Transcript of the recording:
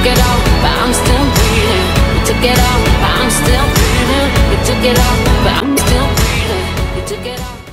took it all, but I'm still breathing. You took it all, but I'm still breathing. You took it all, but I'm still breathing. You took it all.